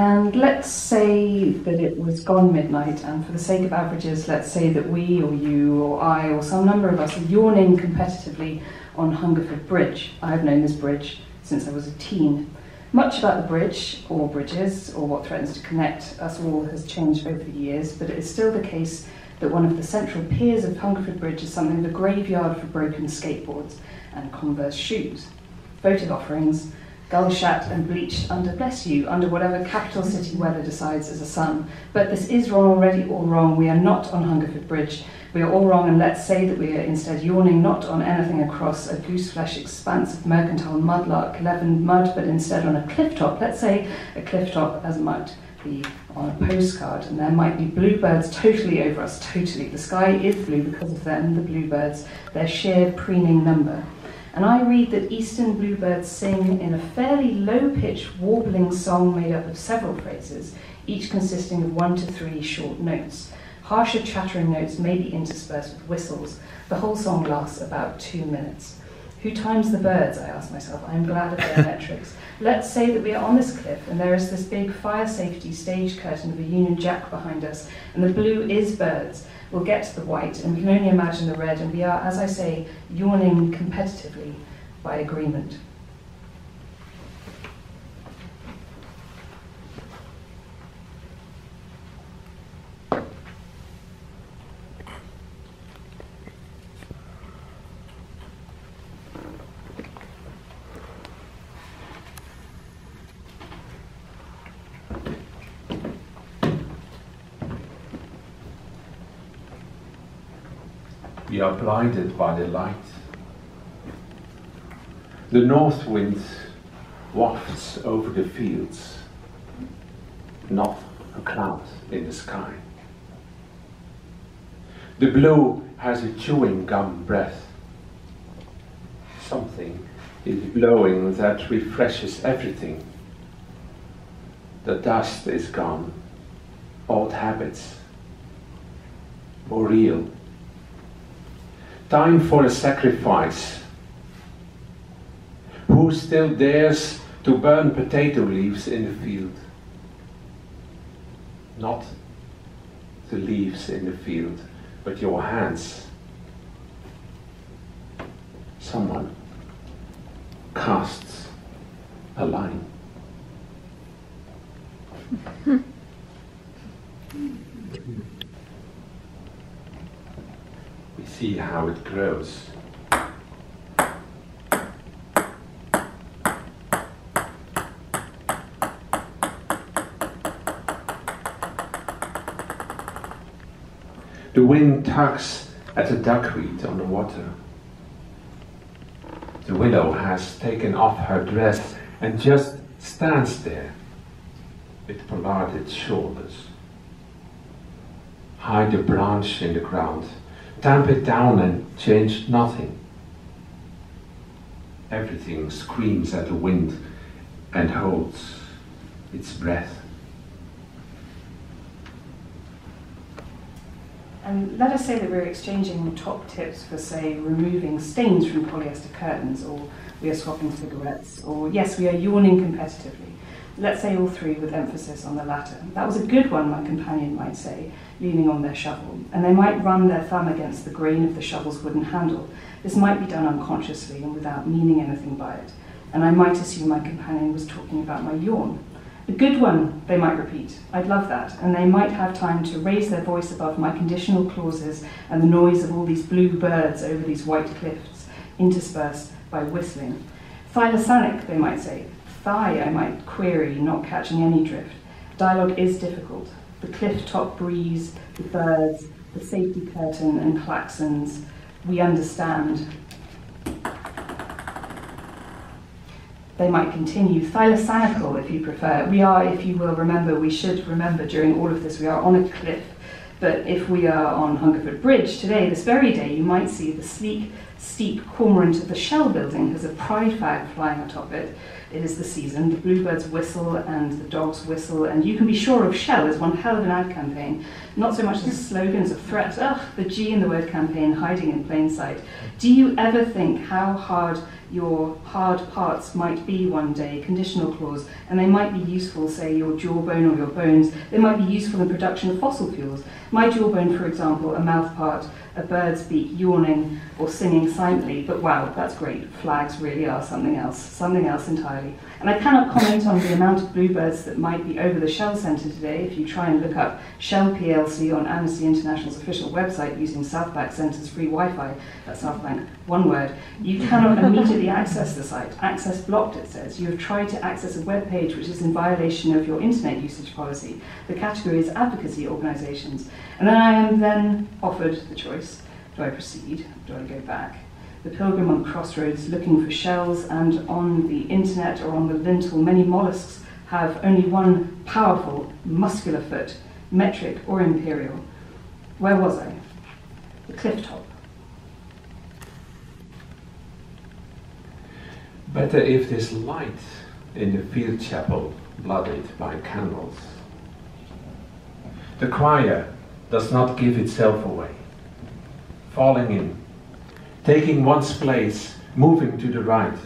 And let's say that it was gone midnight, and for the sake of averages, let's say that we, or you, or I, or some number of us are yawning competitively on Hungerford Bridge. I've known this bridge since I was a teen. Much about the bridge, or bridges, or what threatens to connect us all has changed over the years, but it is still the case that one of the central piers of Hungerford Bridge is something of a graveyard for broken skateboards and Converse shoes. Votive offerings, gull shat and bleached under, bless you, under whatever capital city weather decides as a sun. But this is wrong already, all wrong. We are not on Hungerford Bridge. We are all wrong, and let's say that we are instead yawning not on anything across a gooseflesh expanse of mercantile mudlark leavened mud, but instead on a cliff top. Let's say a cliff top as might be on a postcard, and there might be bluebirds totally over us, totally. The sky is blue because of them, the bluebirds, their sheer preening number. And I read that eastern bluebirds sing in a fairly low pitched, warbling song made up of several phrases, each consisting of one to three short notes. Harsher chattering notes may be interspersed with whistles. The whole song lasts about two minutes. Who times the birds? I ask myself. I am glad of their metrics. Let's say that we are on this cliff and there is this big fire safety stage curtain of a Union Jack behind us, and the blue is birds. We'll get to the white, and we can only imagine the red, and we are, as I say, yawning competitively by agreement. We are blinded by the light. The north wind wafts over the fields, not a cloud in the sky. The blue has a chewing gum breath. Something is blowing that refreshes everything. The dust is gone, old habits, or real time for a sacrifice. Who still dares to burn potato leaves in the field? Not the leaves in the field, but your hands. Someone casts a line. See how it grows. The wind tugs at the duckweed on the water. The willow has taken off her dress and just stands there with pollarded shoulders. Hide a branch in the ground tamp it down and change nothing. Everything screams at the wind and holds its breath. And let us say that we're exchanging top tips for, say, removing stains from polyester curtains, or we are swapping cigarettes, or yes, we are yawning competitively. Let's say all three with emphasis on the latter. That was a good one, my companion might say, leaning on their shovel, and they might run their thumb against the grain of the shovel's wooden handle. This might be done unconsciously and without meaning anything by it, and I might assume my companion was talking about my yawn. A good one, they might repeat. I'd love that. And they might have time to raise their voice above my conditional clauses and the noise of all these blue birds over these white cliffs, interspersed by whistling. Thylacinic, they might say. Thigh, I might query, not catching any drift. Dialogue is difficult the cliff top breeze, the birds, the safety curtain and klaxons, we understand. They might continue. Thylacinical, if you prefer. We are, if you will remember, we should remember during all of this, we are on a cliff. But if we are on Hungerford Bridge today, this very day, you might see the sleek, steep cormorant of the Shell building has a pride flag flying atop it it is the season. The bluebirds whistle and the dogs whistle, and you can be sure of Shell is one hell of an ad campaign. Not so much as slogans of threat. Ugh, the G in the word campaign hiding in plain sight. Do you ever think how hard your hard parts might be one day, conditional clause, and they might be useful, say, your jawbone or your bones. They might be useful in the production of fossil fuels. My jawbone, for example, a mouth part, a bird's beak yawning or singing silently, but wow, that's great. Flags really are something else, something else entirely. And I cannot comment on the amount of bluebirds that might be over the Shell Centre today if you try and look up Shell PLC on Amnesty International's official website using Southbank Centre's free Wi-Fi, that's Southbank, one word. You cannot immediately access the site. Access blocked, it says. You have tried to access a web page which is in violation of your internet usage policy. The category is advocacy organisations. And then I am then offered the choice. Do I proceed? Do I go back? the pilgrim on crossroads looking for shells, and on the internet or on the lintel, many mollusks have only one powerful, muscular foot, metric or imperial. Where was I? The cliff top. Better if this light in the field chapel blooded by candles. The choir does not give itself away, falling in taking one's place, moving to the right,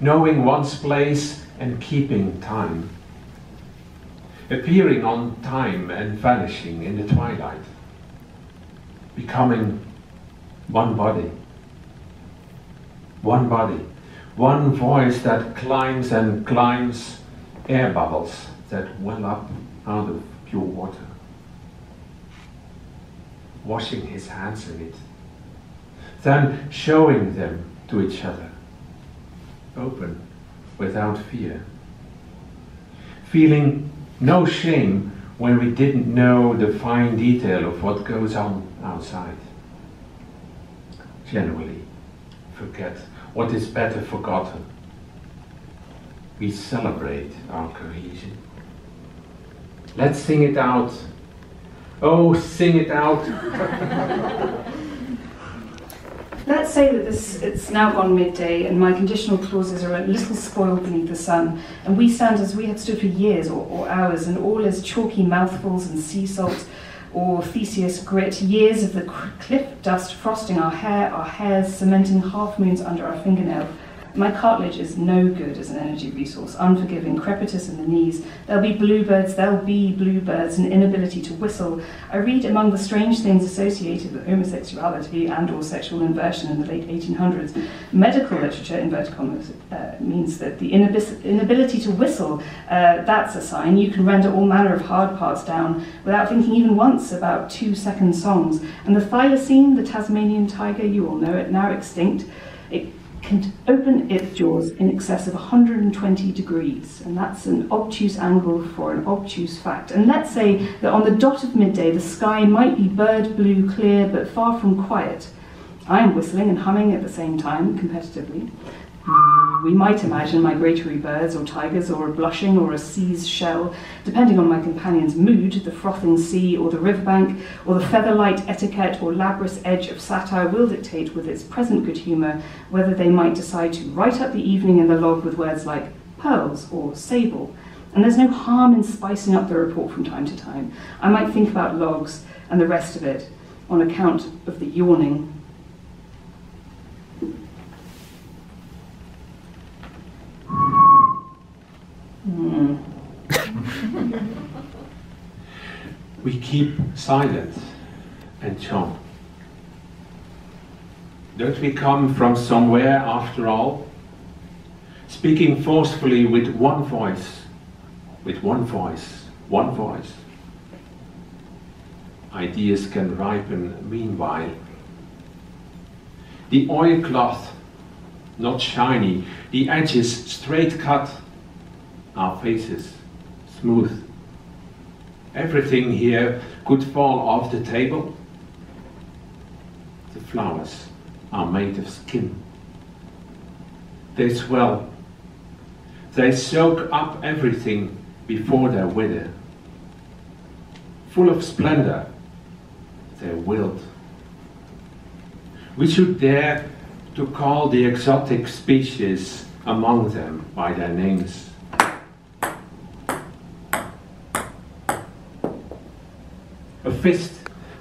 knowing one's place and keeping time, appearing on time and vanishing in the twilight, becoming one body, one body, one voice that climbs and climbs air bubbles that well up out of pure water, washing his hands in it then showing them to each other. Open, without fear. Feeling no shame when we didn't know the fine detail of what goes on outside. Generally, forget what is better forgotten. We celebrate our cohesion. Let's sing it out. Oh, sing it out. Let's say that this, it's now gone midday and my conditional clauses are a little spoiled beneath the sun, and we stand as we had stood for years or, or hours, and all is chalky mouthfuls and sea salt or Theseus grit, years of the cliff dust frosting our hair, our hairs cementing half moons under our fingernail, my cartilage is no good as an energy resource, unforgiving, crepitus in the knees. There'll be bluebirds, there'll be bluebirds, an inability to whistle. I read among the strange things associated with homosexuality and or sexual inversion in the late 1800s. Medical literature, inverted commas, uh, means that the inability to whistle, uh, that's a sign. You can render all manner of hard parts down without thinking even once about two-second songs. And the thylacine, the Tasmanian tiger, you all know it, now extinct, it can open its jaws in excess of 120 degrees, and that's an obtuse angle for an obtuse fact. And let's say that on the dot of midday, the sky might be bird blue clear, but far from quiet. I am whistling and humming at the same time, competitively. Mm, we might imagine migratory birds or tigers or a blushing or a sea's shell, depending on my companion's mood, the frothing sea or the riverbank, or the feather-light etiquette or labrous edge of satire will dictate with its present good humour whether they might decide to write up the evening in the log with words like pearls or sable. And there's no harm in spicing up the report from time to time. I might think about logs and the rest of it on account of the yawning Mm. we keep silence and chant. Don't we come from somewhere after all? Speaking forcefully with one voice, with one voice, one voice. Ideas can ripen meanwhile. The oilcloth, not shiny, the edges straight cut, our faces smooth. Everything here could fall off the table. The flowers are made of skin. They swell. They soak up everything before they wither. Full of splendor, they wilt. We should dare to call the exotic species among them by their names. A fist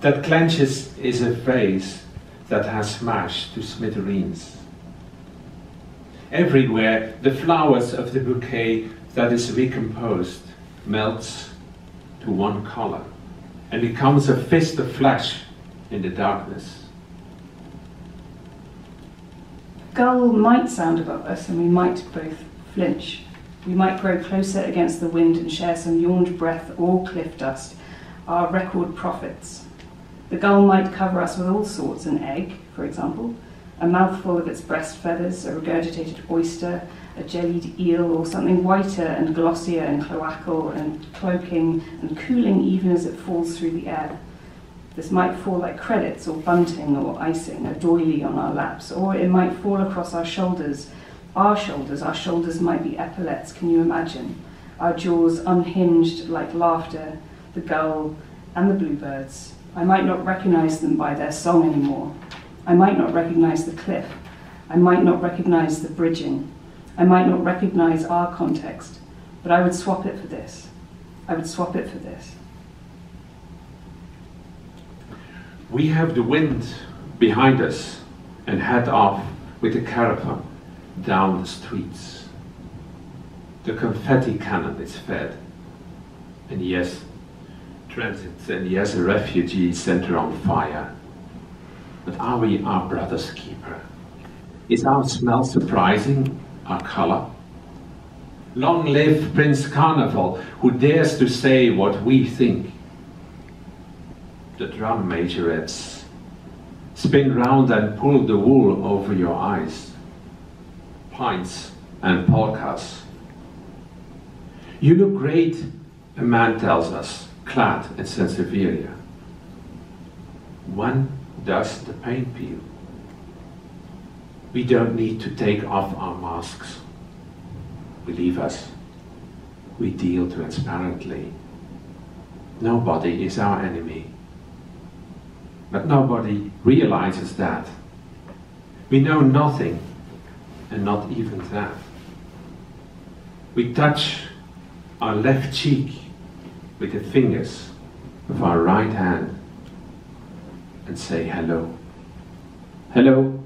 that clenches is a face that has smashed to smithereens. everywhere, the flowers of the bouquet that is recomposed melts to one color and becomes a fist of flesh in the darkness. Gull might sound above us and we might both flinch. We might grow closer against the wind and share some yawned breath or cliff dust, our record profits. The gull might cover us with all sorts an egg, for example, a mouthful of its breast feathers, a regurgitated oyster, a jellied eel, or something whiter and glossier and cloacal and cloaking and cooling even as it falls through the air. This might fall like credits or bunting or icing, a doily on our laps, or it might fall across our shoulders our shoulders, our shoulders might be epaulets, can you imagine? Our jaws unhinged like laughter, the gull and the bluebirds. I might not recognize them by their song anymore. I might not recognize the cliff. I might not recognize the bridging. I might not recognize our context, but I would swap it for this. I would swap it for this. We have the wind behind us and head off with the caravan down the streets. The confetti cannon is fed. And yes, transit, and yes, a refugee center on fire. But are we our brother's keeper? Is our smell surprising, our color? Long live Prince Carnival, who dares to say what we think. The drum majorettes spin round and pull the wool over your eyes pints and polkas. You look great, a man tells us, clad in Sansevieria. When does the pain peel? We don't need to take off our masks. Believe us, we deal transparently. Nobody is our enemy. But nobody realizes that. We know nothing and not even that. We touch our left cheek with the fingers of our right hand and say hello. Hello.